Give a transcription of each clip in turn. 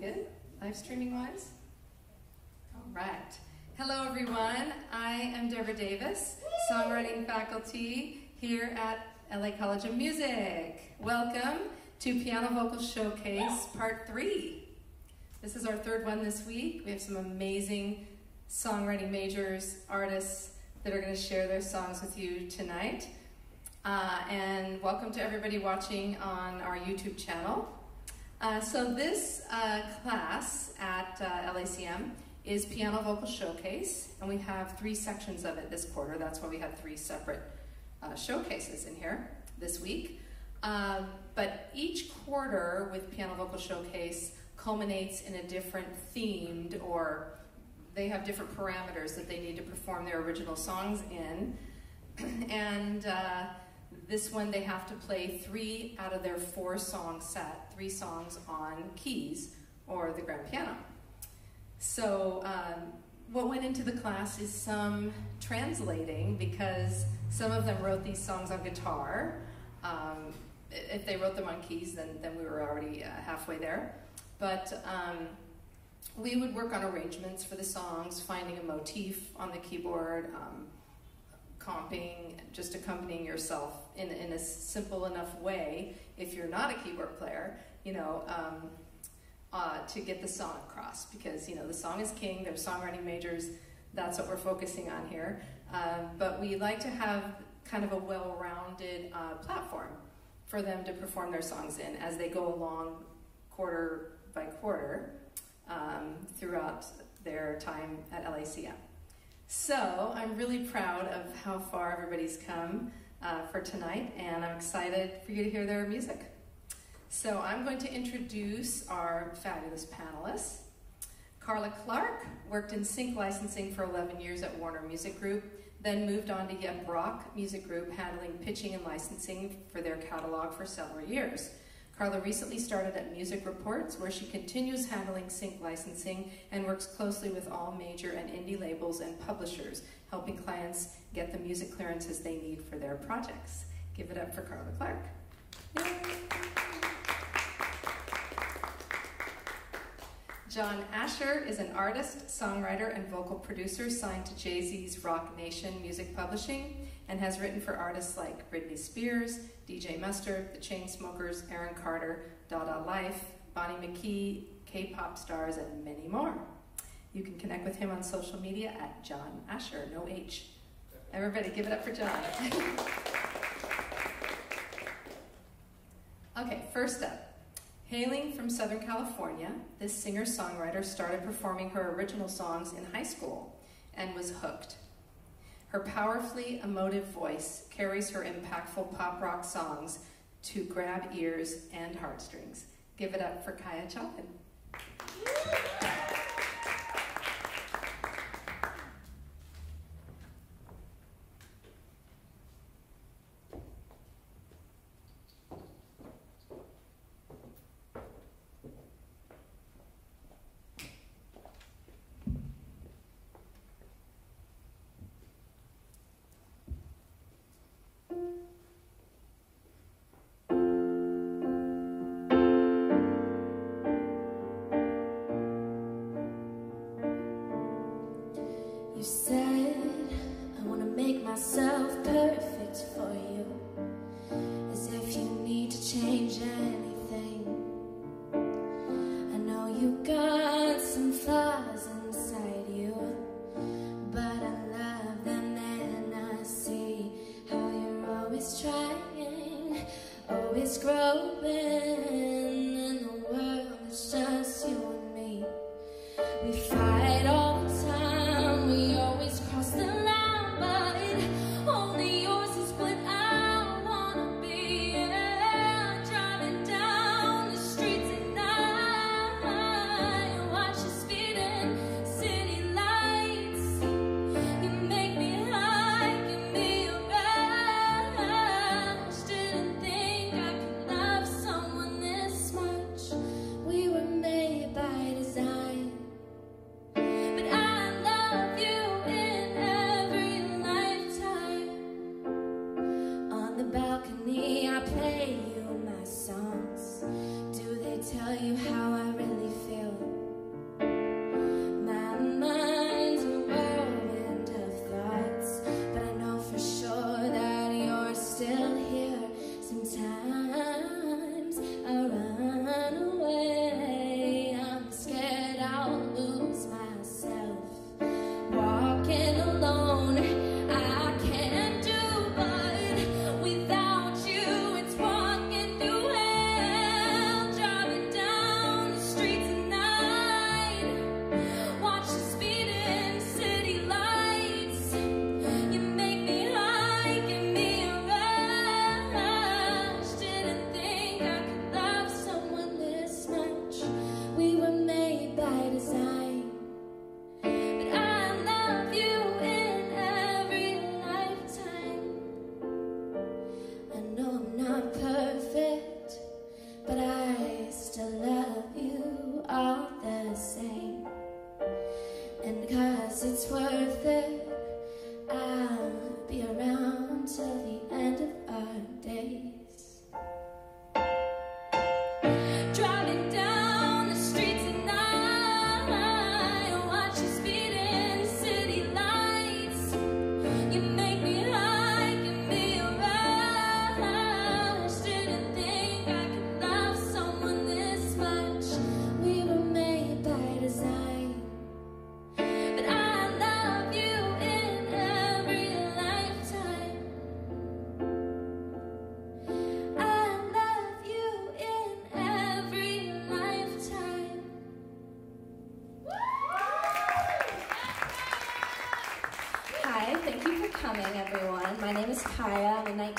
live streaming wise? All right. Hello, everyone. I am Deborah Davis, songwriting faculty here at LA College of Music. Welcome to Piano Vocal Showcase Part 3. This is our third one this week. We have some amazing songwriting majors, artists that are going to share their songs with you tonight. Uh, and welcome to everybody watching on our YouTube channel. Uh, so this uh, class at uh, LACM is Piano Vocal Showcase, and we have three sections of it this quarter. That's why we have three separate uh, showcases in here this week. Um, but each quarter with Piano Vocal Showcase culminates in a different themed or they have different parameters that they need to perform their original songs in. and uh, this one they have to play three out of their four song set, three songs on keys or the grand piano. So um, what went into the class is some translating because some of them wrote these songs on guitar. Um, if they wrote them on keys, then, then we were already uh, halfway there. But um, we would work on arrangements for the songs, finding a motif on the keyboard, um, comping, just accompanying yourself in, in a simple enough way, if you're not a keyboard player, you know, um, uh, to get the song across. Because, you know, the song is king, there's songwriting majors, that's what we're focusing on here. Um, but we like to have kind of a well-rounded uh, platform for them to perform their songs in as they go along quarter by quarter um, throughout their time at LACM. So I'm really proud of how far everybody's come uh, for tonight, and I'm excited for you to hear their music. So I'm going to introduce our fabulous panelists. Carla Clark worked in sync licensing for 11 years at Warner Music Group, then moved on to Yep Roc Music Group, handling pitching and licensing for their catalog for several years. Carla recently started at Music Reports, where she continues handling sync licensing and works closely with all major and indie labels and publishers, helping clients get the music clearances they need for their projects. Give it up for Carla Clark. Jon Asher is an artist, songwriter, and vocal producer signed to Jay-Z's Roc Nation Music Publishing and has written for artists like Britney Spears, DJ Mustard, The Chainsmokers, Aaron Carter, Dada Life, Bonnie McKee, K-pop stars, and many more. You can connect with him on social media at Jon Asher, no H. Everybody give it up for Jon. okay, first up. Hailing from Southern California, this singer-songwriter started performing her original songs in high school and was hooked. Her powerfully emotive voice carries her impactful pop rock songs to grab ears and heartstrings. Give it up for Kaya Chopin. Someone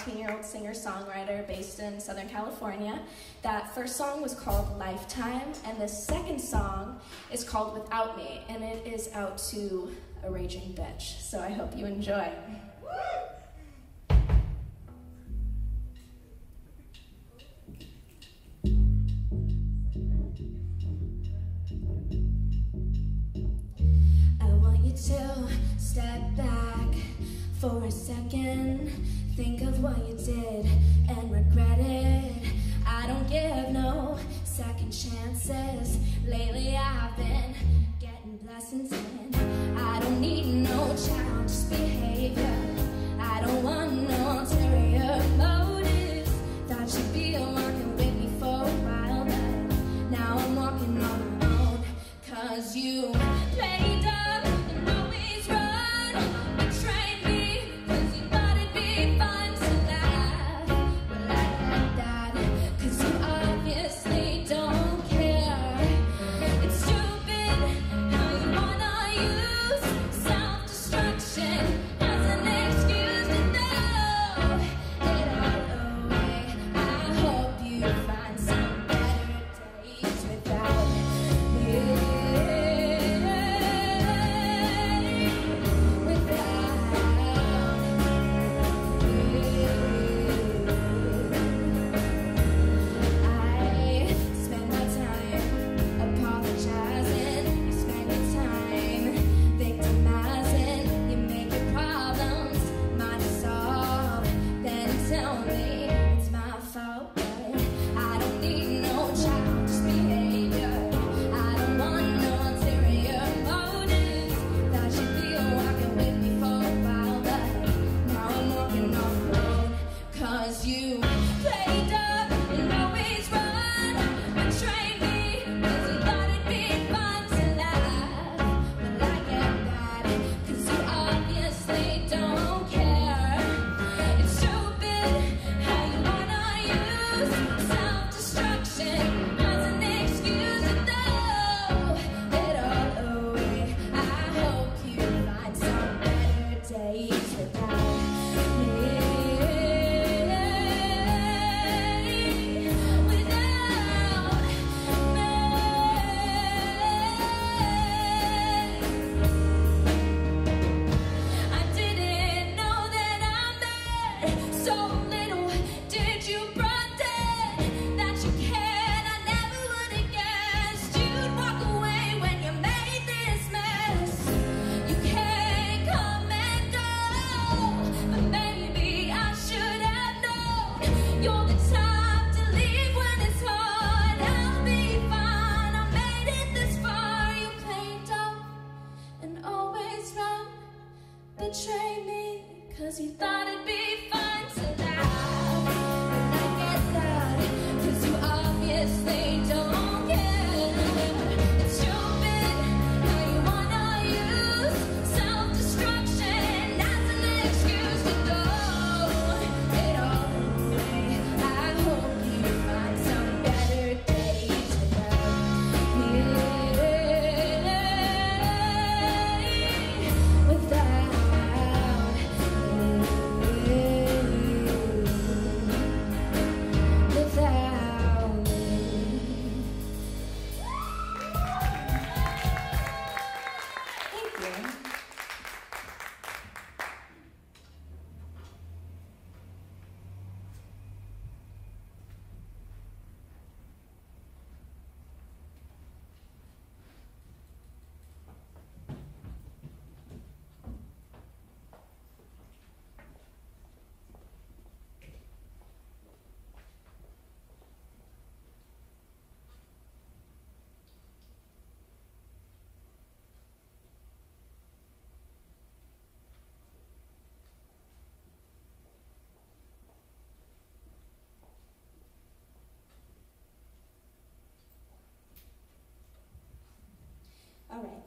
19-year-old singer-songwriter based in Southern California. That first song was called Lifetime, and the second song is called Without Me, and it is out to a raging bitch. So I hope you enjoy.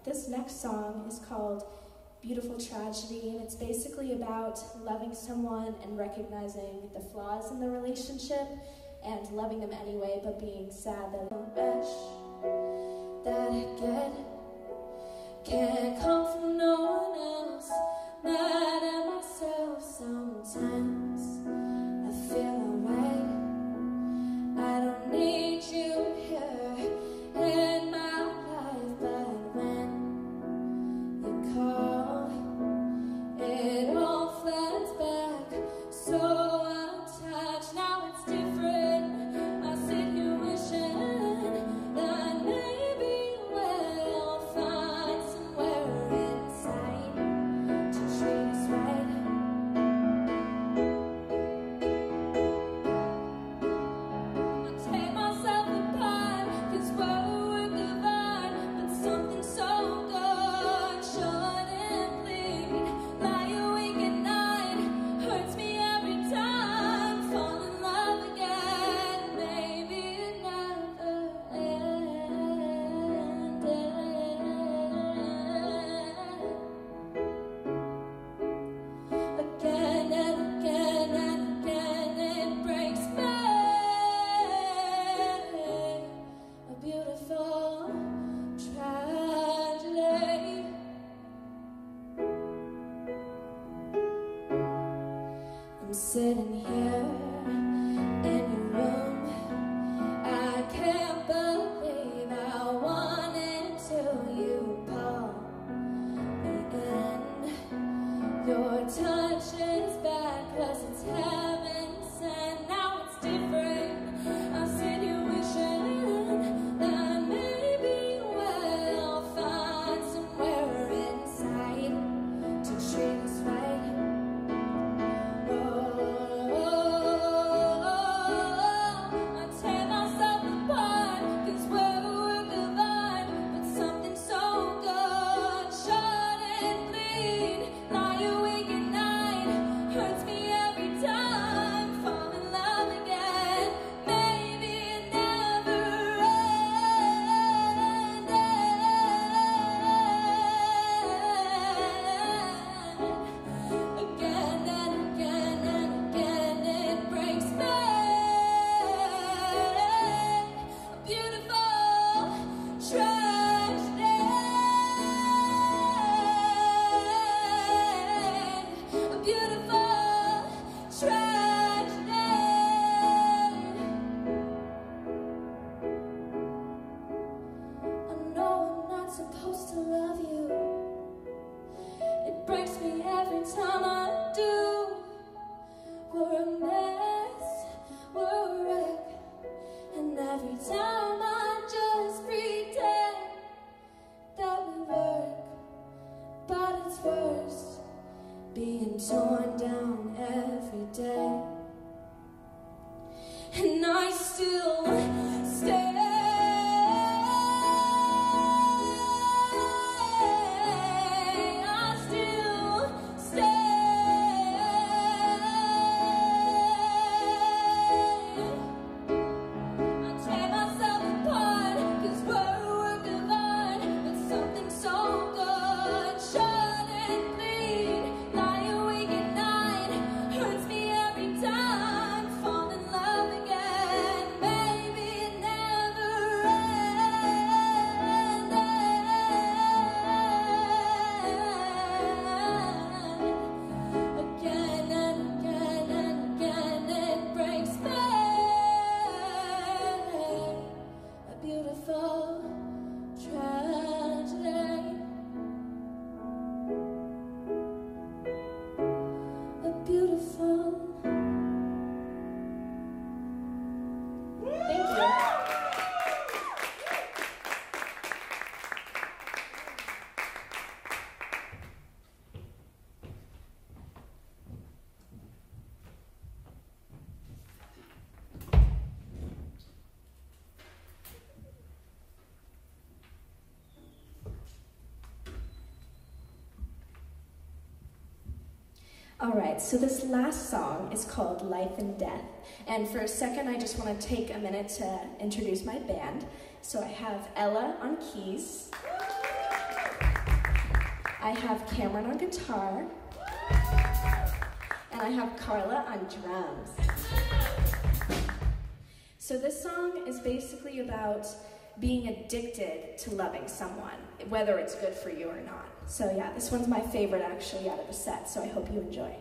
This next song is called Beautiful Tragedy, and it's basically about loving someone and recognizing the flaws in the relationship and loving them anyway, but being sad that the rush that I get can't come from nowhere. All right, so this last song is called Life and Death. And for a second, I just want to take a minute to introduce my band. So I have Ella on keys. I have Cameron on guitar. And I have Carla on drums. So this song is basically about being addicted to loving someone, whether it's good for you or not. So yeah, this one's my favorite actually out of the set, so I hope you enjoy.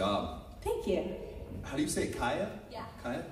Job. Thank you. How do you say it? Kaya? Yeah. Kaya?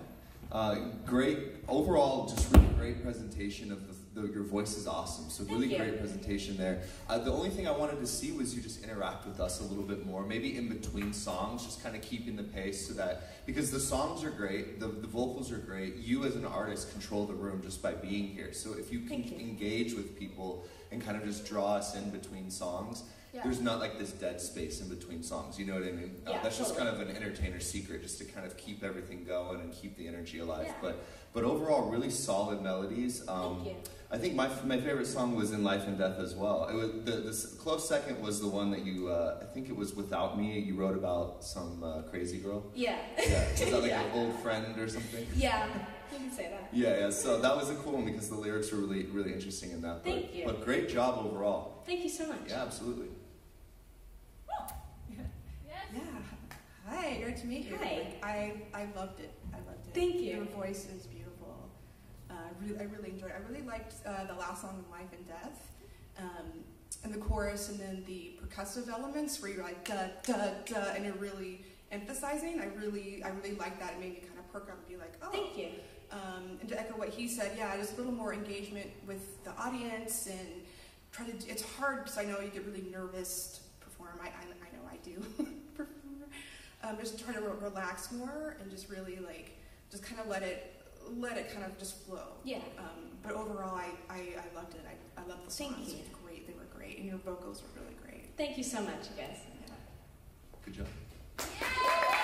Uh, great. Overall, just really great presentation of the, the, your voice is awesome. So really great presentation there. Uh, the only thing I wanted to see was you just interact with us a little bit more, maybe in between songs, just kind of keeping the pace so that because the songs are great, the, the vocals are great. You as an artist control the room just by being here. So if you can Thank you. engage with people and kind of just draw us in between songs. Yeah. There's not like this dead space in between songs, you know what I mean? Uh, Yeah, that's just kind of an entertainer's secret, just to kind of keep everything going and keep the energy alive. Yeah. But but overall, really solid melodies. Um, Thank you. I think my, my favorite song was "In Life and Death" as well. It was the, the close second was the one that you uh, I think it was "Without Me." You wrote about some uh, crazy girl. Yeah. Yeah, was that like an old friend or something? Yeah. you can say that. Yeah, yeah. So that was a cool one because the lyrics were really, really interesting in that. But, Thank you. But great job overall. Thank you so much. Yeah, absolutely. Yeah. Hi, great to meet you. Hi. Like, I I loved it. I loved it. Thank you. Your voice is beautiful. Uh, really, I really enjoyed. It. I really liked uh, the last song, "Life and Death," um, and the chorus, and then the percussive elements where you're like da da da, and you're really emphasizing. I really, I really liked that. It made me kind of perk up and be like, oh. Thank you. Um, and to echo what he said, yeah, just a little more engagement with the audience and try to. It's hard because I know you get really nervous to perform. I, I, I know I do. Um, just try to re- relax more and just really like just kind of let it let it kind of just flow. Yeah. Um, but overall, I, I, I loved it. I, I loved the Thank songs. you. It was great. They were great, and your vocals were really great. Thank you so much, you guys. Yeah. Good job.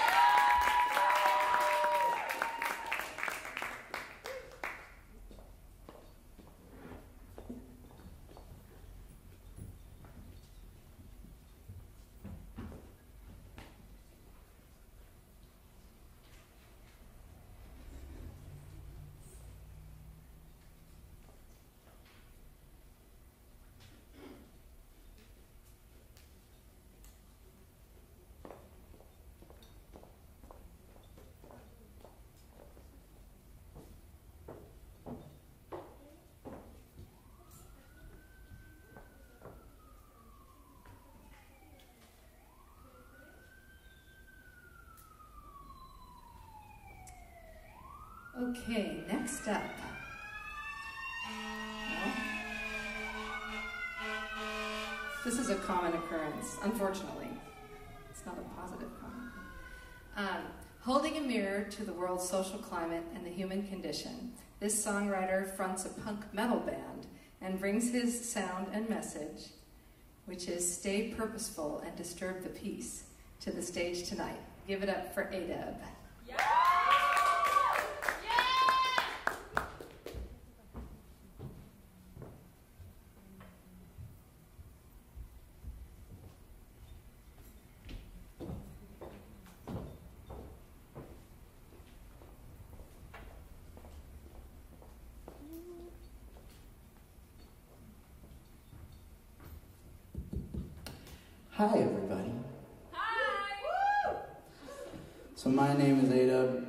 Okay, next up. This is a common occurrence, unfortunately. It's not a positive. Um, holding a mirror to the world's social climate and the human condition, this songwriter fronts a punk metal band and brings his sound and message, which is stay purposeful and disturb the peace, to the stage tonight. Give it up for Adeb. Hi, everybody. Hi. So my name is Ada.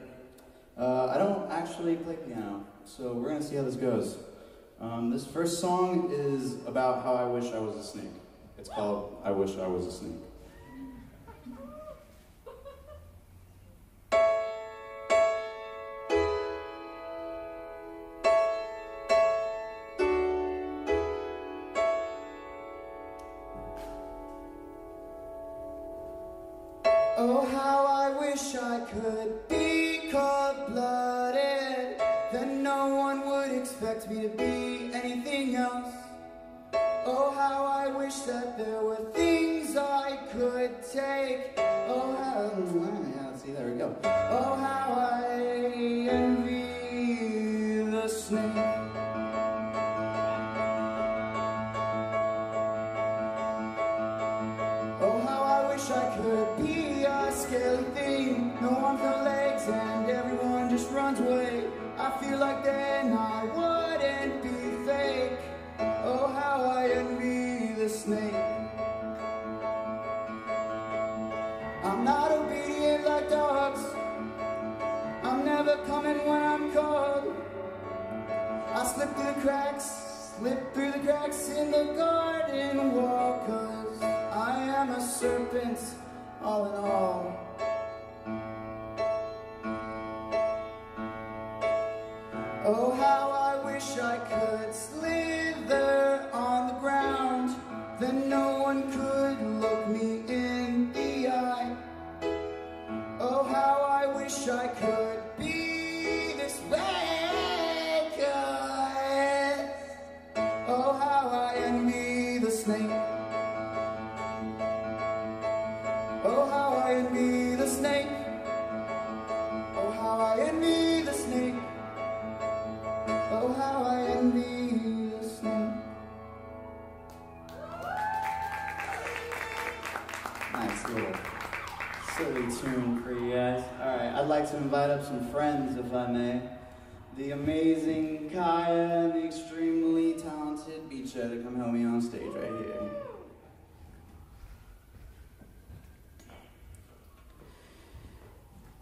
Uh, I don't actually play piano, so we're gonna see how this goes. Um, this first song is about how I wish I was a snake. It's called "I Wish I Was a Snake." Oh, how I wish I could expect me to be anything else. Oh, how I wish that there were slip through the cracks, slip through the cracks in the garden wall, cause I am a serpent, all in all.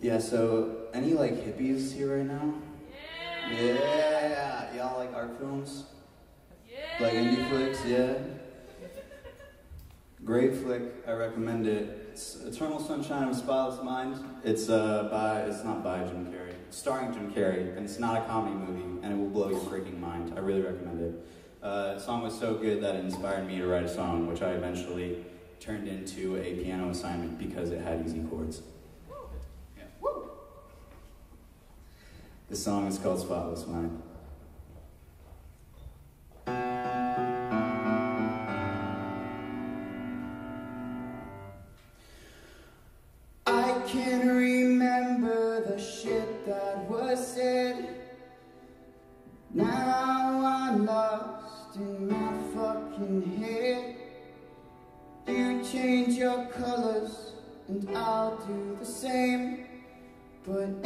Yeah, so any like hippies here right now? Yeah. Yeah. Y'all like art films? Yeah. Like indie flicks, yeah. Great flick, I recommend it. It's Eternal Sunshine of a Spotless Mind. It's uh by it's not by Jim Carrey. It's starring Jim Carrey, and it's not a comedy movie, and it will blow your freaking mind. I really recommend it. Uh, the song was so good that it inspired me to write a song, which I eventually turned into a piano assignment because it had easy chords. The song is called Spotless Mind. I can remember the shit that was said. Now I'm lost in my fucking head. You change your colors, and I'll do the same. But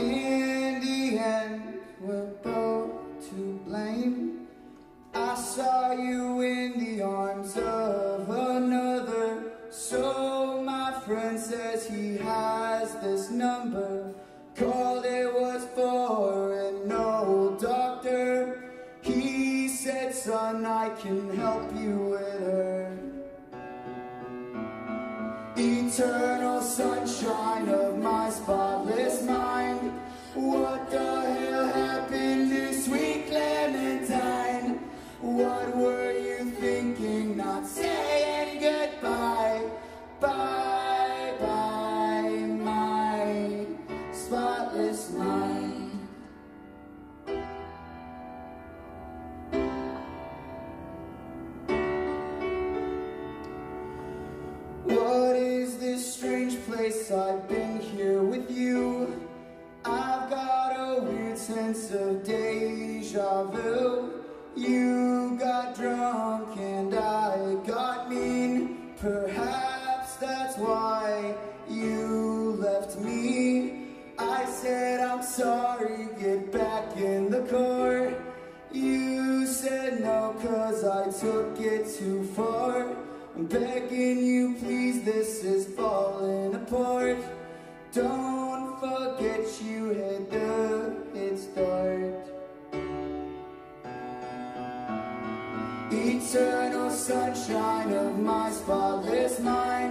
too far. I'm begging you, please, this is falling apart. Don't forget you had the head start. Eternal sunshine of my spotless mind.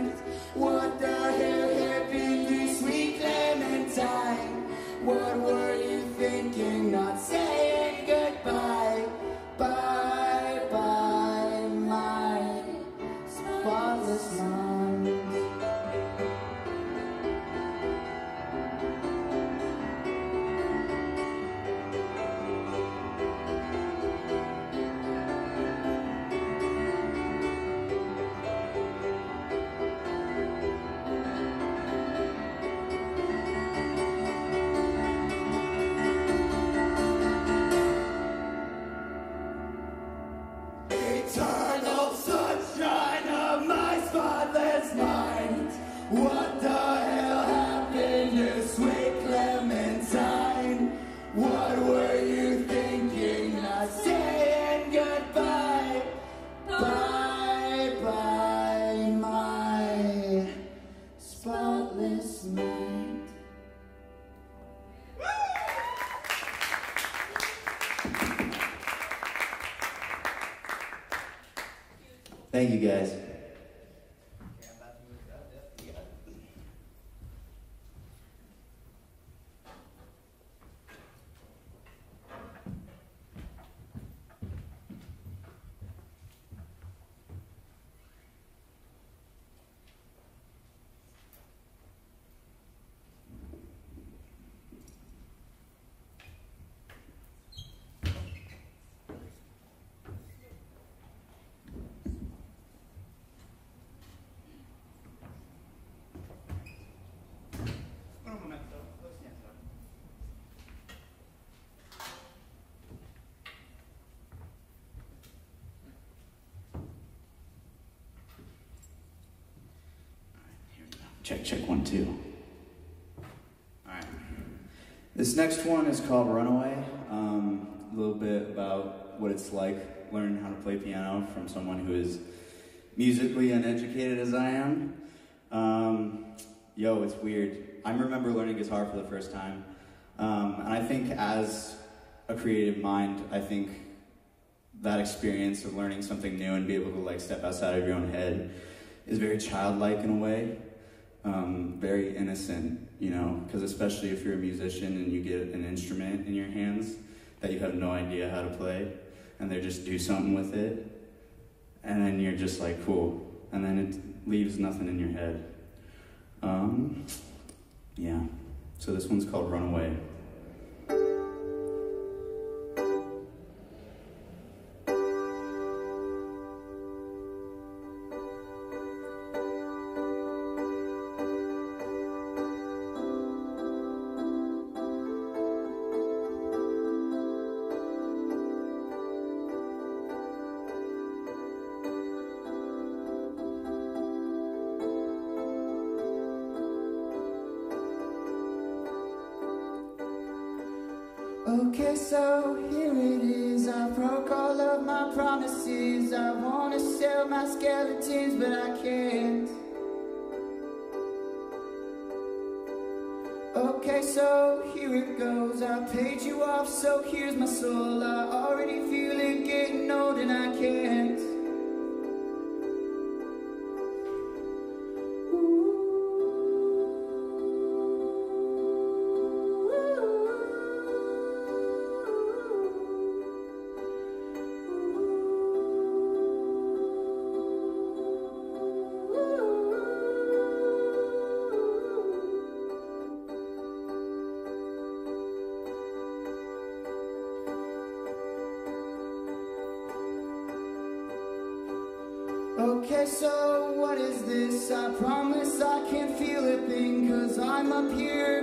Check, check, one, two. All right. This next one is called Runaway. Um, a little bit about what it's like learning how to play piano from someone who is musically uneducated as I am. Um, yo, it's weird. I remember learning guitar for the first time, um, and I think as a creative mind, I think that experience of learning something new and be able to like step outside of your own head is very childlike in a way, um, very innocent, you know, because especially if you're a musician and you get an instrument in your hands that you have no idea how to play, and they just do something with it, and then you're just like, cool, and then it leaves nothing in your head. Um, yeah, so this one's called Runaway. So what is this? I promise I can't feel a thing, cause I'm up here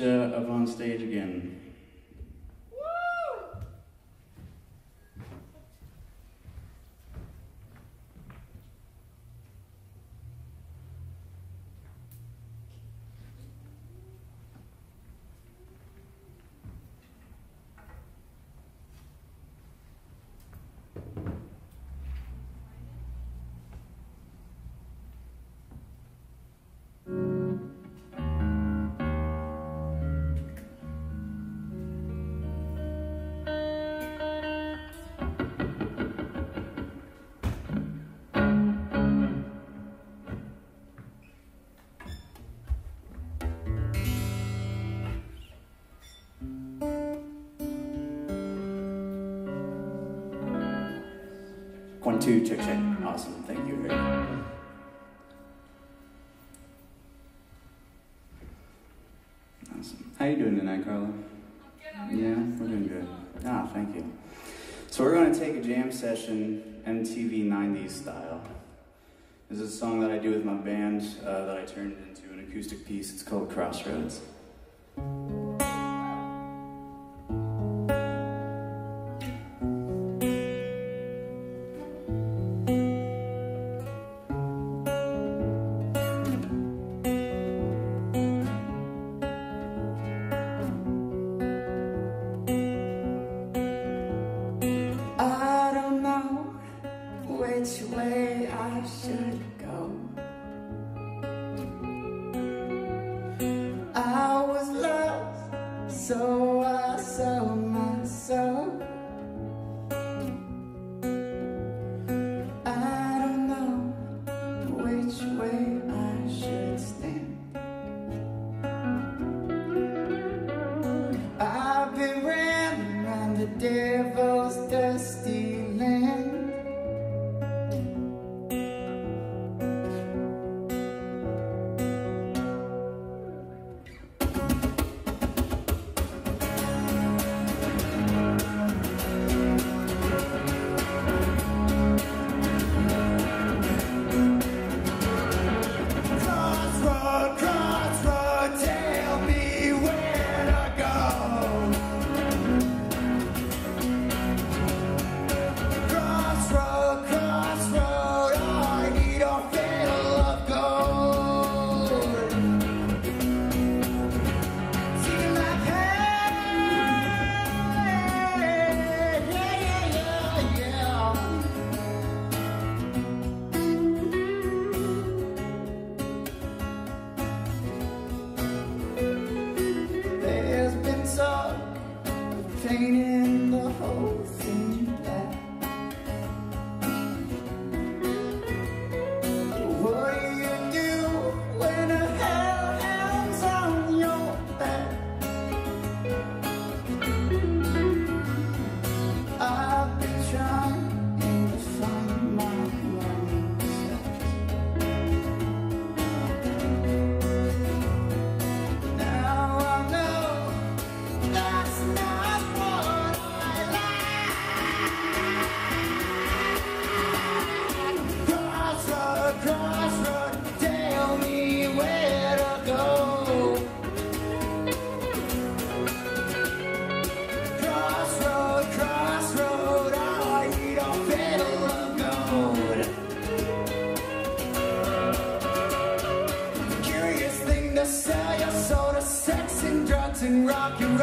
Beecha up on stage again? One, two, check, check. Awesome. Thank you, Eric. Awesome. How you doing tonight, Carla? Yeah, we're doing good. Ah, thank you. So we're going to take a jam session, MTV 90s style. This is a song that I do with my band uh, that I turned into an acoustic piece. It's called Crossroads.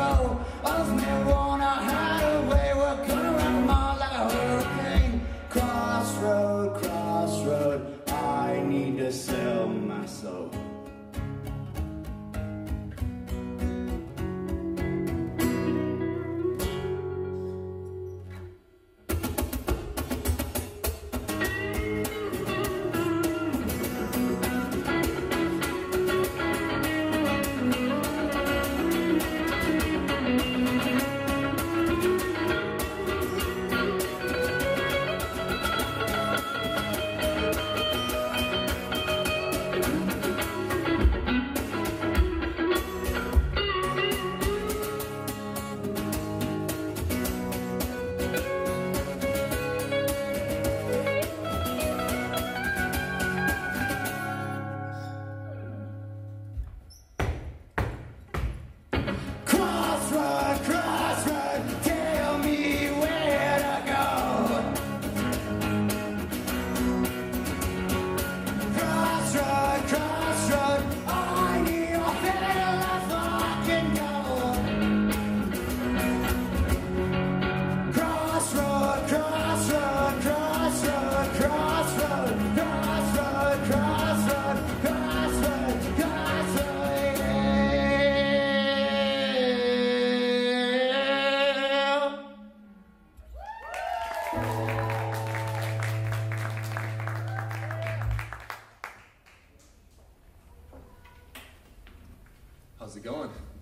All those men wanna hide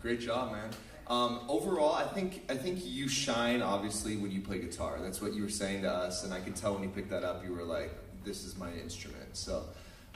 Great job, man. Um, overall, I think I think you shine obviously when you play guitar. That's what you were saying to us, and I could tell when you picked that up, you were like, "This is my instrument." So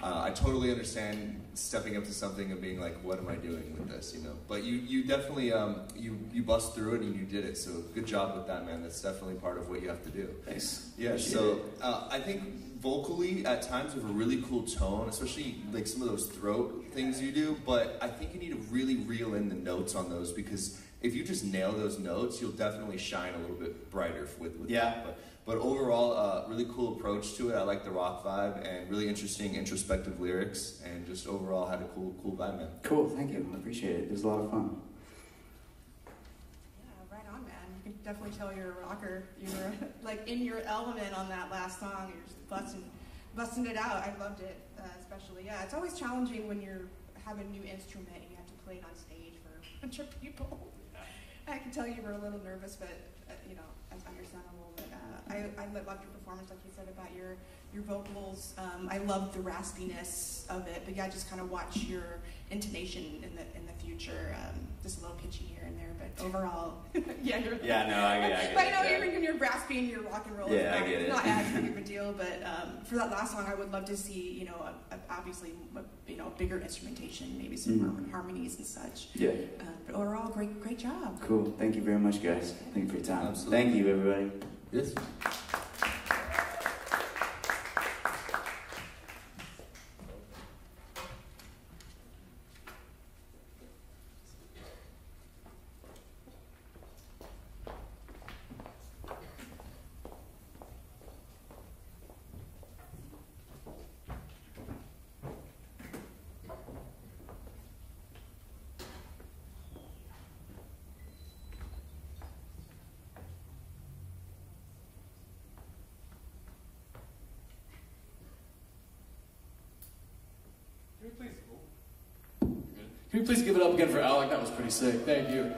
uh, I totally understand stepping up to something and being like, "What am I doing with this?" You know. But you you definitely um, you you bust through it and you did it. So good job with that, man. That's definitely part of what you have to do. Thanks. Yeah, Appreciate so uh, I think vocally at times you have a really cool tone, especially like some of those throat things you do. But I think you need to really reel in the notes on those because if you just nail those notes, you'll definitely shine a little bit brighter with with Yeah. that. But but overall, uh, really cool approach to it. I like the rock vibe and really interesting introspective lyrics, and just overall had a cool cool vibe, man. Cool, thank you. I appreciate it. It was a lot of fun. Yeah, right on, man. You can definitely tell you're a rocker. You're like in your element on that last song. You're just busting, busting it out. I loved it, uh, especially. Yeah, it's always challenging when you're have a new instrument and you have to play it on stage for a bunch of people. I can tell you were a little nervous, but uh, you know, that's understandable. But I, I loved your performance, like you said about your your vocals. Um, I love the raspiness of it, but yeah, just kind of watch your intonation in the in the future. Um, just a little pitchy here and there, but overall, yeah, you're. Yeah, no, I get, I get But I know yeah. even when you're raspy and you're rock and roll, Yeah, I it's not, get it's it. not as big of a deal. But um, for that last song, I would love to see, you know, a, a, obviously, a, you know, bigger instrumentation, maybe some Mhm. harmonies and such. Yeah. Uh, but overall, great, great job. Cool. Thank you very much, guys. Thank you for your time. Absolutely. Thank you, everybody. Yes. Can we please? oh, you're good. Can we please give it up again for Alec? That was pretty sick. Thank you.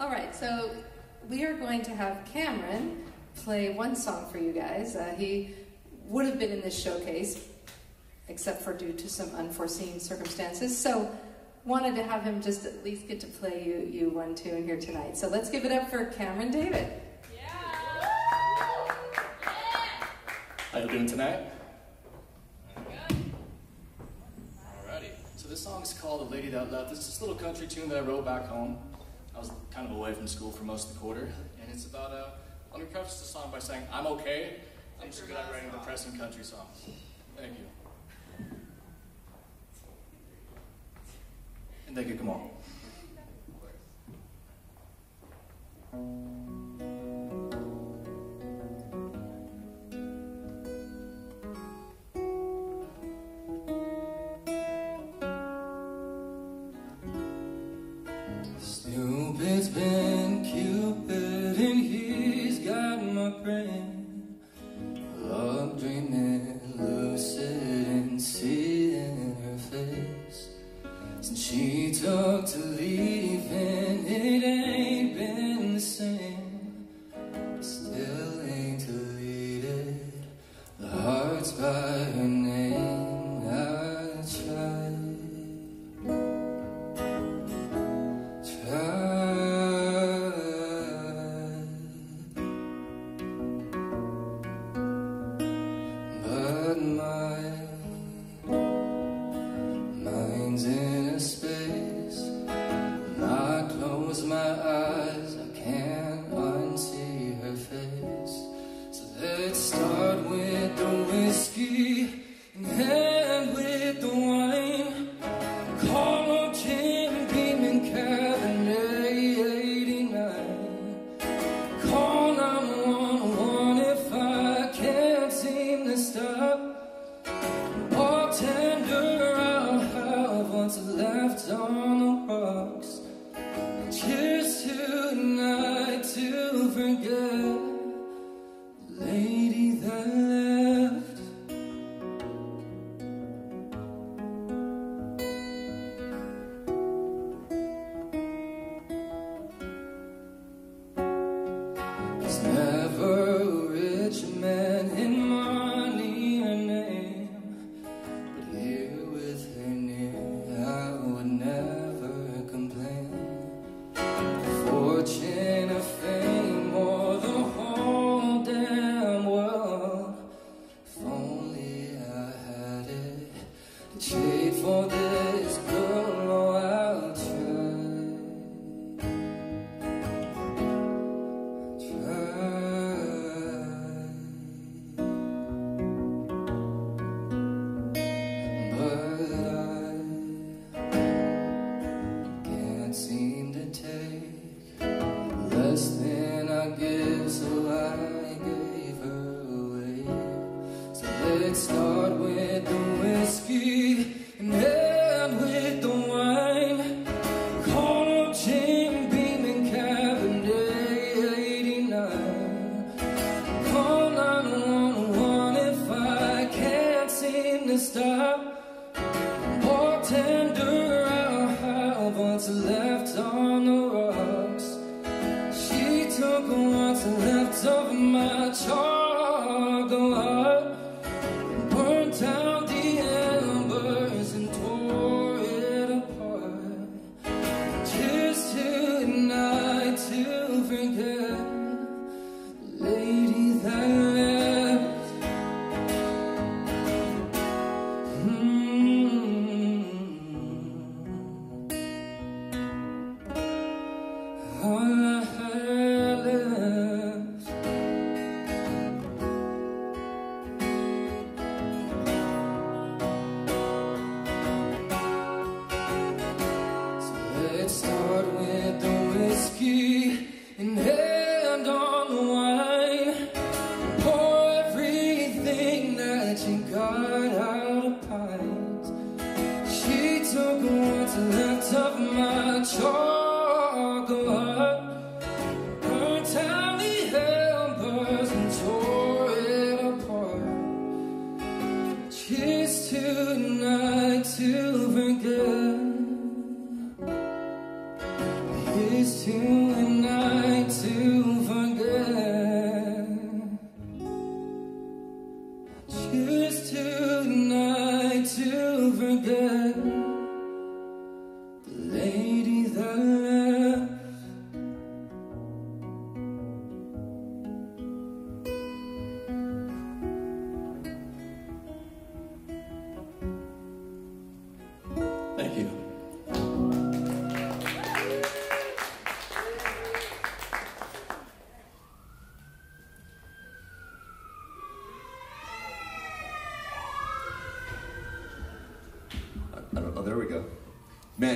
All right, so we are going to have Cameron play one song for you guys. Uh, he would have been in this showcase, except for due to some unforeseen circumstances. So wanted to have him just at least get to play you you one tune here tonight. So let's give it up for Cameron David. Yeah! How you doing tonight? Alrighty. So this song is called "The Lady That Left." It's this little country tune that I wrote back home. I was kind of away from school for most of the quarter, and it's about uh. Let me preface the song by saying I'm okay. I'm just good at writing depressing country songs. Thank you. And thank you. Come on. Got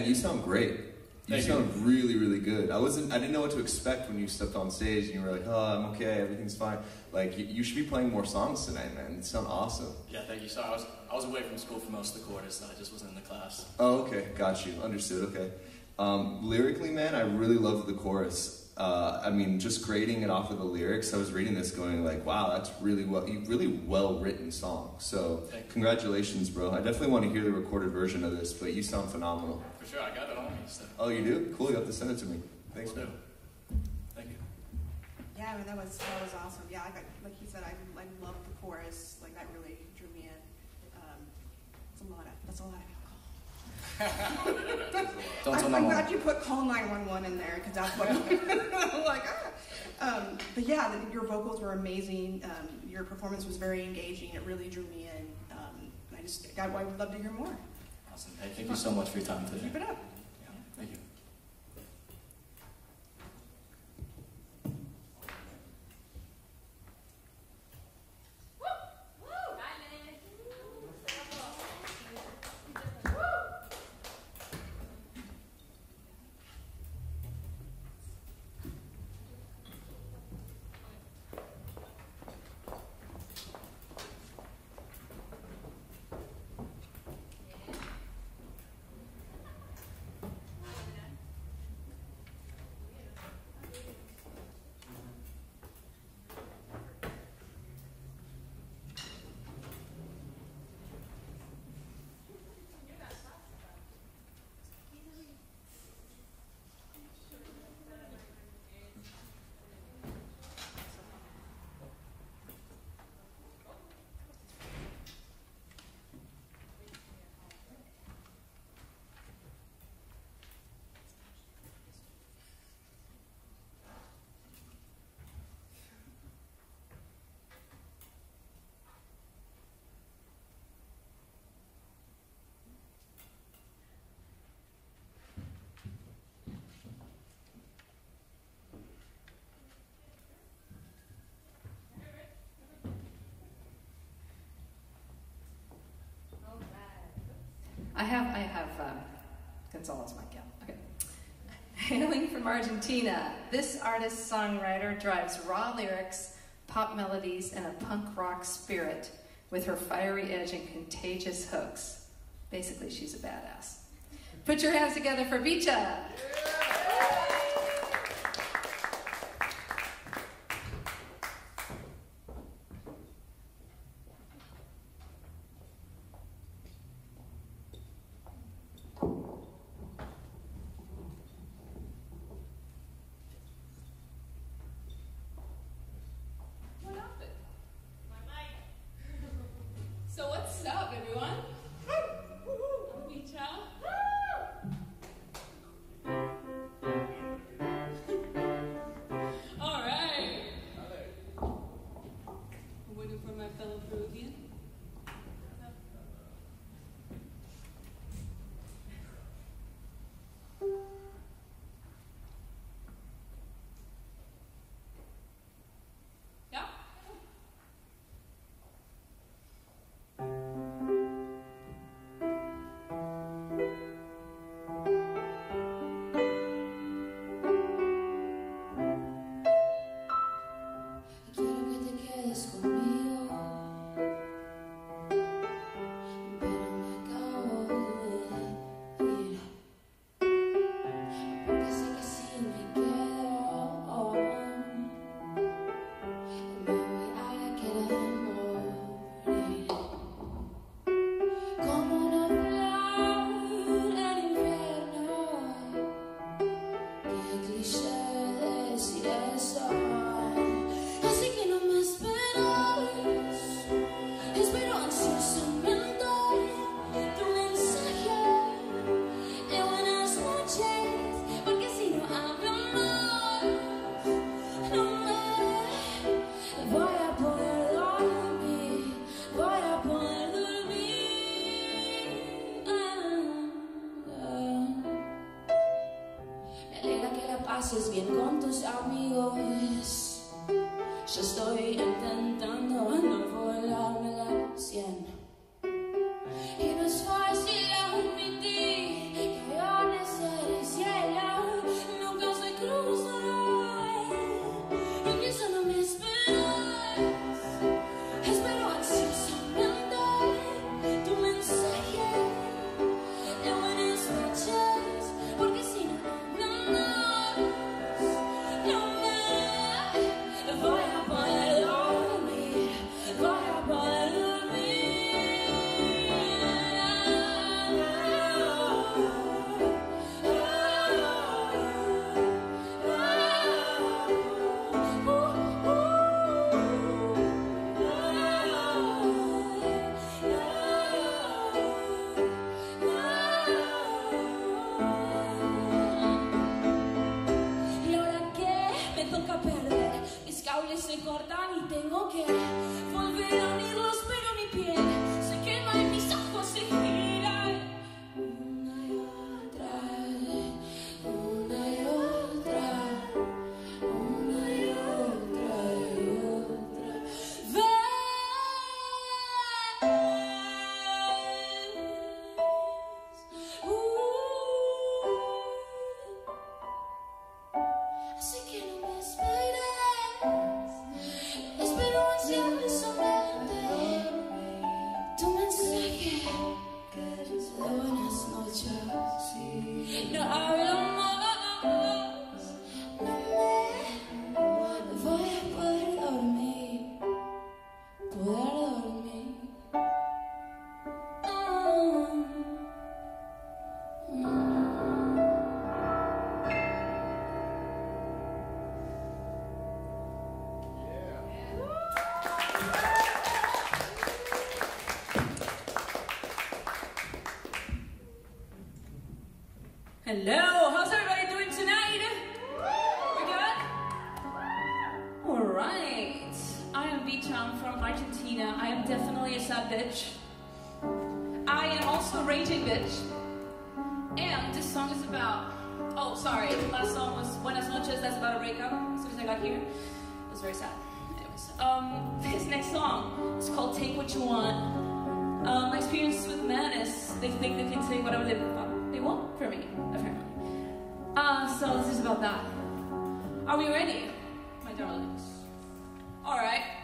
you sound great. You Thank you. sound really, really good. I wasn't. I didn't know what to expect when you stepped on stage and you were like, "Oh, I'm okay. Everything's fine." Like, you, you should be playing more songs tonight, man. You sound awesome. Yeah, thank you. So I was I was away from school for most of the quarters, so I just wasn't in the class. Oh, okay. Got you. Understood. Okay. Um, lyrically, man, I really loved the chorus. Uh, I mean, just grading it off of the lyrics, I was reading this going like, wow, that's really well, really well written song. So, congratulations, bro. I definitely want to hear the recorded version of this, but you sound phenomenal. For sure, I got it on me. So Oh, you do? Cool. You have to send it to me. Thanks, will man. Thank you. Yeah, I mean, that was that was awesome. Yeah, I like he said, I, I loved the chorus. Like that really drew me in. Um, it's a lot of that's a lot of alcohol. Don't tell I'm, my I'm mom. glad you put call 911 in there because that's what I'm like. Ah. Um, but yeah, the, your vocals were amazing. Um, your performance was very engaging. It really drew me in. Um, I just I would love to hear more. Awesome. Hey, thank you so much for your time today. Keep it up. I have, I have um, Gonzalez. Okay. Hailing from Argentina, this artist songwriter drives raw lyrics, pop melodies, and a punk rock spirit with her fiery edge and contagious hooks. Basically, she's a badass. Put your hands together for Bicha. Hello, how's everybody doing tonight? We good? Alright, I am Bicham from Argentina. I am definitely a sad bitch. I am also a raging bitch. And this song is about, oh sorry, the last song was Buenas Noches, that's about a breakup as soon as I got here. It was very sad. Anyways, um, this next song is called Take What You Want. Um, my experience with men is they think they can take whatever they want for me, apparently. Uh, so this is about that. Are we ready, my darlings? All right.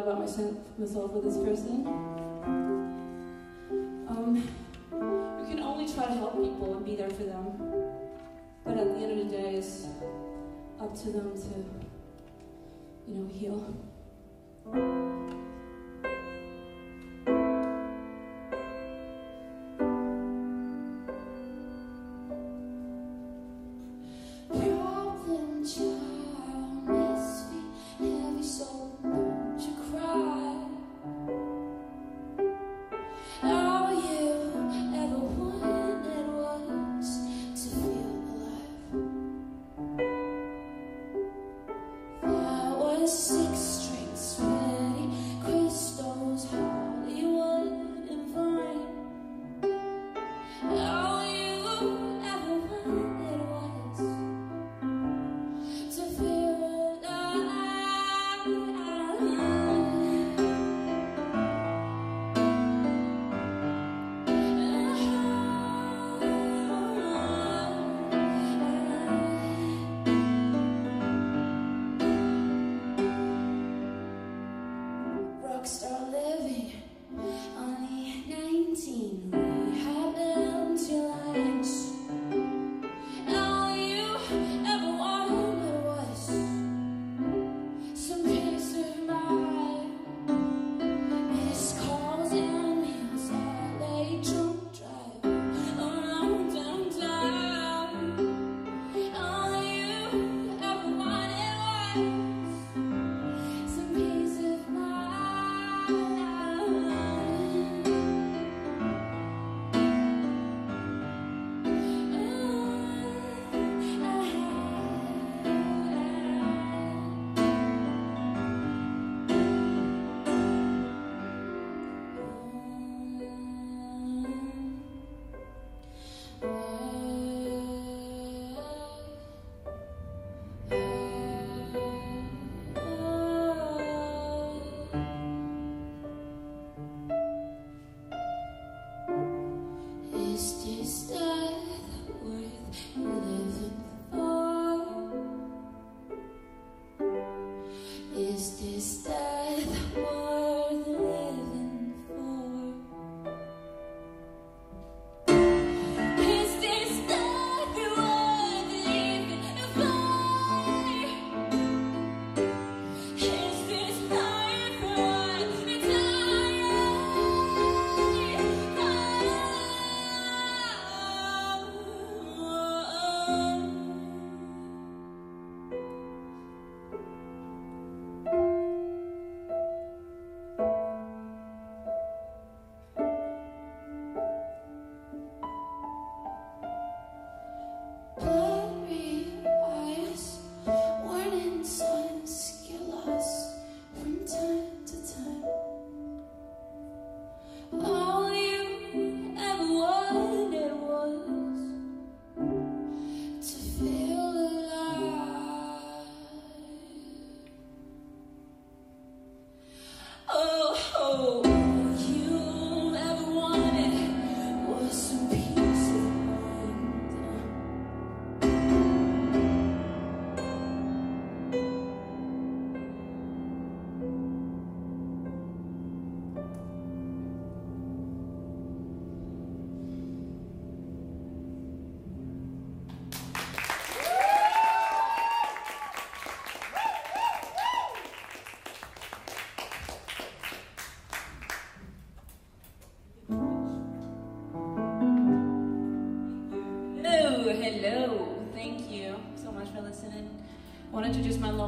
Myself with this person. Um, you can only try to help people and be there for them. But at the end of the day, it's up to them to, you know, heal.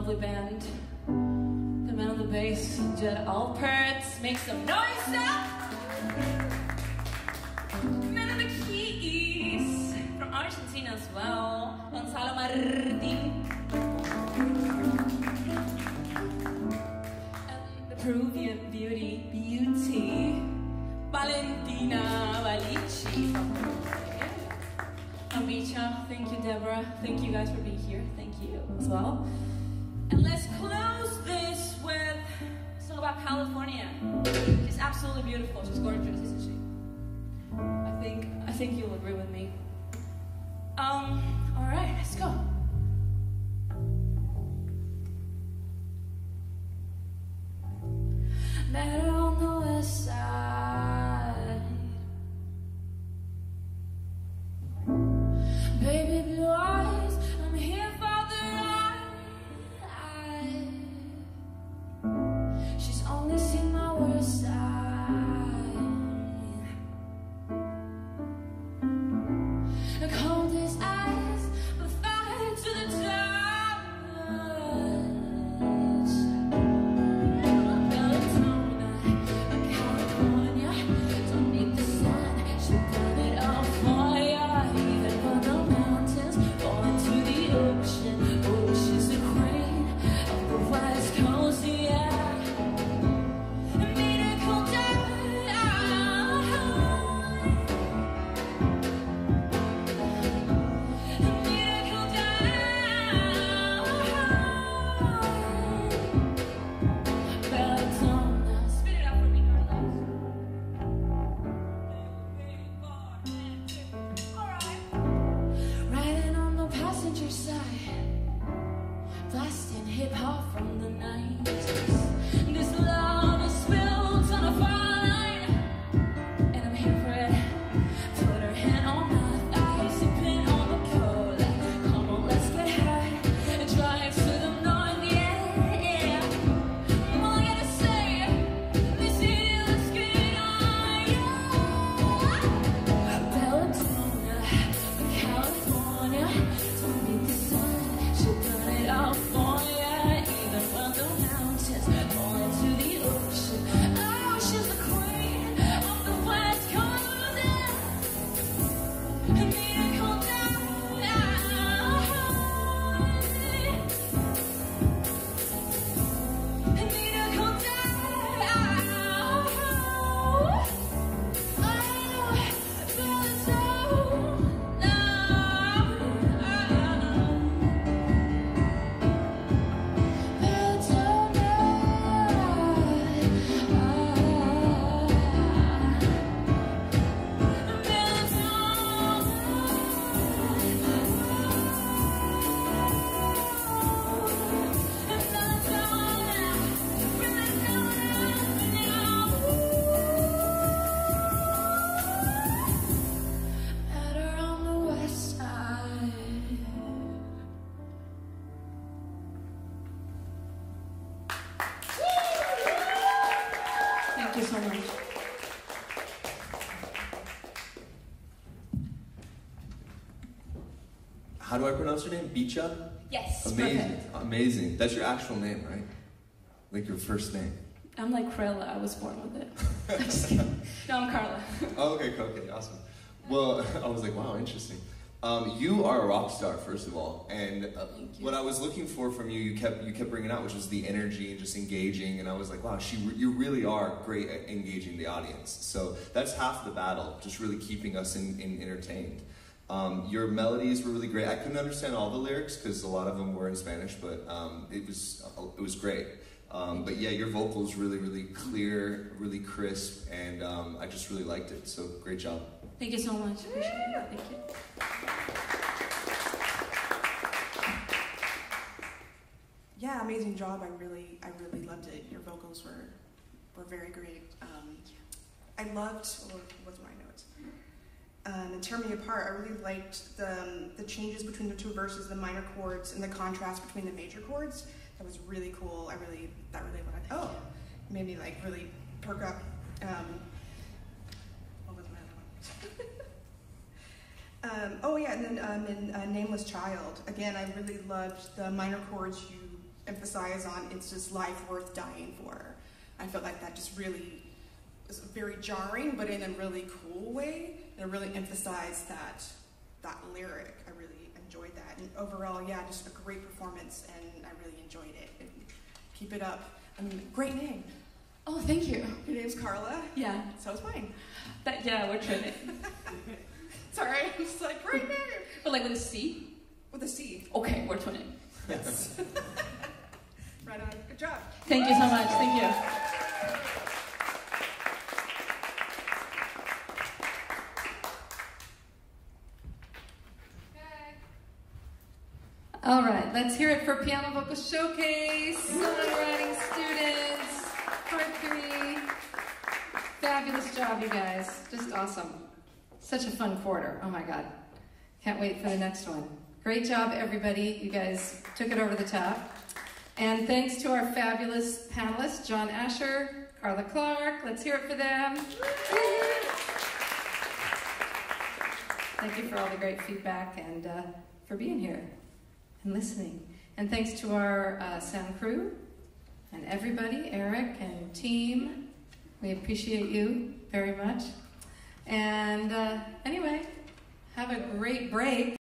Lovely band. The man on the bass, Jed Alpert. Make some Thank you so much. How do I pronounce your name? Bicha? Yes, Amazing. perfect. Amazing. That's your actual name, right? Like your first name. I'm like Krella. I was born with it. I'm just kidding. No, I'm Carla. Oh, okay, okay, awesome. Well, I was like, wow, interesting. Um, you are a rock star, first of all, and uh, what I was looking for from you, you kept you kept bringing out, which was the energy and just engaging. And I was like, wow, she, you really are great at engaging the audience. So that's half the battle, just really keeping us in, in entertained. Um, your melodies were really great. I couldn't understand all the lyrics because a lot of them were in Spanish, but um, it was it was great. Um, but yeah, your vocals really, really clear, really crisp, and um, I just really liked it. So great job. Thank you so much. Appreciate it. Thank you. Yeah, amazing job. I really, I really loved it. Your vocals were, were very great. Um, I loved. What was my notes? Um, and tear me apart. I really liked the um, the changes between the two verses, the minor chords, and the contrast between the major chords. That was really cool. I really, that really what I oh, made me like really perk up. Um, what was my other one? um, oh yeah, and then um, in uh, Nameless Child. Again, I really loved the minor chords you emphasize on. It's just life worth dying for. I felt like that just really was very jarring, but in a really cool way. And it really emphasized that that lyric. I really enjoyed that. And overall, yeah, just a great performance, and I really enjoyed it. And keep it up. I mean, great name. Oh, thank you. Your name's Carla. Yeah. So is mine. That, yeah, we're trying Sorry, I'm just like, great name. But like with a C? With a C. Okay, we're twinning. Yes. right on. Good job. Thank you so much. Thank you. All right, let's hear it for Piano Vocal Showcase, songwriting students, part three. Fabulous job, you guys. Just awesome. Such a fun quarter. Oh my God. Can't wait for the next one. Great job, everybody. You guys took it over the top. And thanks to our fabulous panelists, Jon Asher, Carla Clark. Let's hear it for them. Thank you for all the great feedback and uh, for being here and listening. And thanks to our uh, sound crew and everybody, Eric and team. We appreciate you very much. And uh, anyway, have a great break.